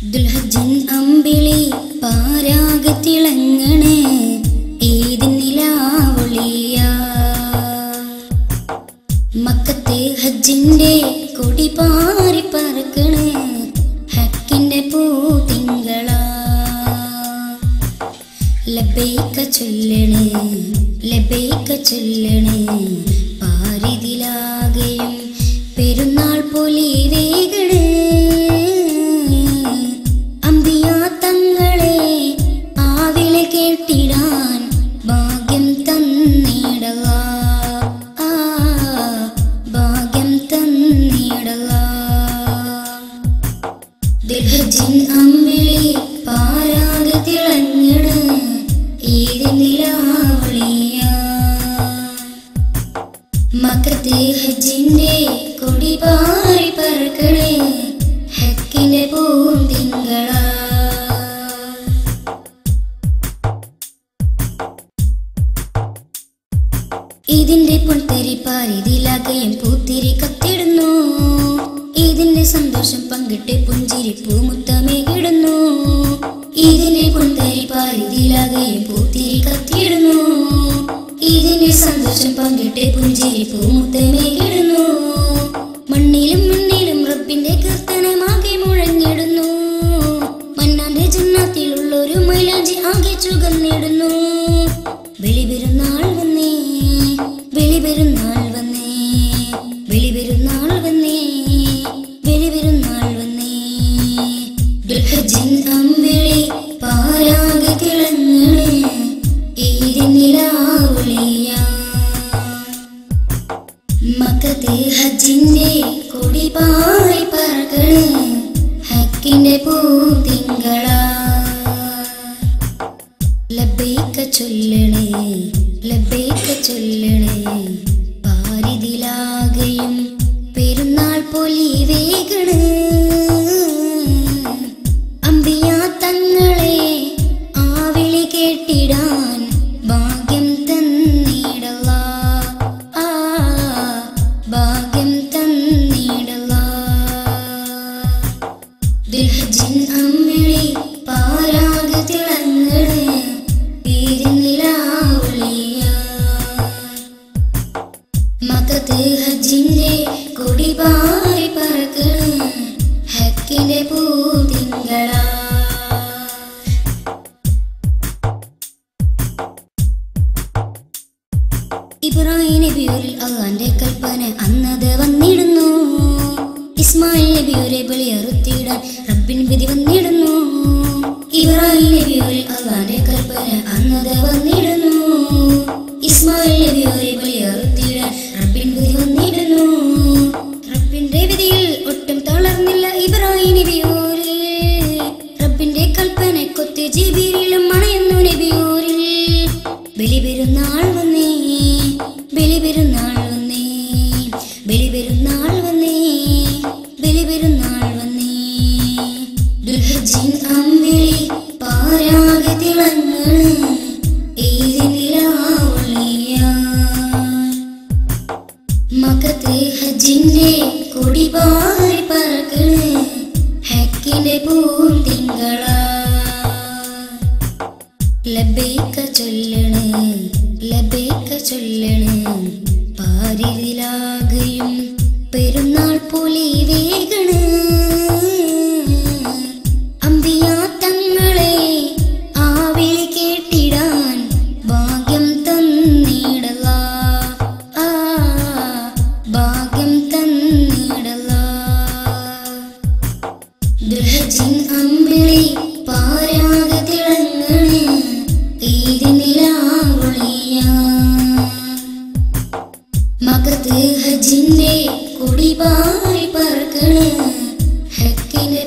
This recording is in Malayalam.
ദുൽഹജ്ജിൻ അമ്പിളി പാരാഗത്തിളങ്ങണേ ഈദിൻ നിലാവൊളിയ? മക്കത്തെ ഹജ്ജിന്റെ കൊടി പാറി പറക്കണേ ഹക്കിന്റെ പൂ തിങ്കള ലബൈക്ക ചൊല്ലണേ ലബൈക്ക ചൊല്ലണേ പറക്കണേ ഹക്കിന്റെ പൂന്തിങ്കള. ഇതിന്റെ പൊൻതിരി പാരിതിലാകയും പൂത്തിരി കത്തിടുന്നു. ഇതിന്റെ സന്തോഷം പങ്കിട്ട് പുഞ്ചിരി പൂമുത്തമേകിടുന്നു ഇതിന്റെ പൊൻതിരി പാരിതിലാകയും പൂത്തിരി കത്തിടുന്നു. ഇതിന്റെ സന്തോഷം പങ്കിട്ട് പുഞ്ചിരി പൂമുത്തമേകിടുന്നു മണ്ണിലും ദുൽഹജ്ജിൻ അമ്പിളി പാരാകെ തിളങ്ങണേ ഈരി നിലാവുളിയ മക്കത്തെ ഹജ്ജിന്റെ കൊടി പാറി പറക്കണേ ഹക്കിന്റെ പൂതിങ്കള. ലബൈക്ക ചൊല്ലണേ ലബൈക്ക ചൊല്ലണേ. ഇബ്രാഹിം നബിയൂരിൽ അള്ളാന്റെ കൽപ്പന അന്നത് വന്നിടുന്നു. റബ്ബിൻ വിധി വന്നിടുന്നു. ഇബ്രാഹിം നബിയൂരിൽ അള്ളാന്റെ കൽപ്പന അന്നത് വന്നിടുന്നു. ബലിപെരുന്നാൾ വന്നേ ബലിപെരുന്നാൾ വന്നേ ബലിപെരുന്നാൾ വന്നേ ബലിപെരുന്നാൾ വന്നേ. ദുൽഹജ്ജിൻ അമ്പിളി പാരാകെ തിളങ്ങണേ മകത്തെ ഹജിന്റെ കൊടി പാറി പറക്കണേ ഹക്കിന്റെ പൂന്തിങ്കള ലബൈക്ക ചൊല്ലണേ ലബേക്ക ചൊല്ലണേ. പാരിതിലാകയും പെരുന്നാൾ പോലെ വേഗണേ. ആയി പറക്കണ ഹക്കിനെ